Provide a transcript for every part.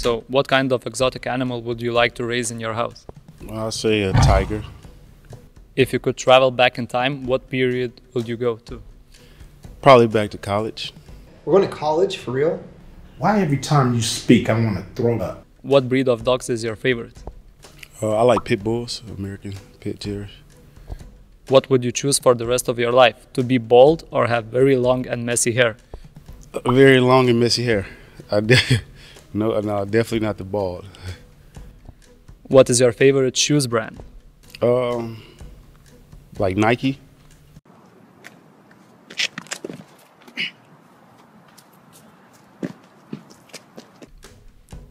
So, what kind of exotic animal would you like to raise in your house? I'll say a tiger. If you could travel back in time, what period would you go to? Probably back to college. We're going to college for real? Why every time you speak, I want to throw up? What breed of dogs is your favorite? Uh, I like pit bulls, American pit terriers. What would you choose for the rest of your life? To be bald or have very long and messy hair? Uh, very long and messy hair. I de- no, no, definitely not the bald. What is your favorite shoes brand? Um, like Nike.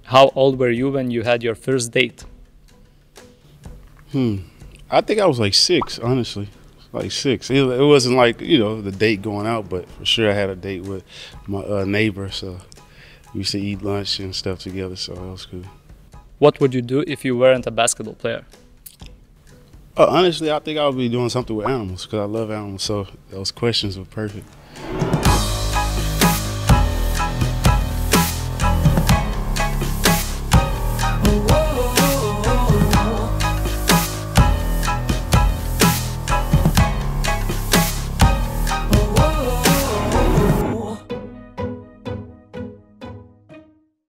How old were you when you had your first date? Hmm. I think I was like six, honestly. Like six. It, it wasn't like, you know, the date going out, but for sure I had a date with my uh, neighbor. So we used to eat lunch and stuff together. So that was cool. What would you do if you weren't a basketball player? Uh, honestly, I think I would be doing something with animals because I love animals. So those questions were perfect.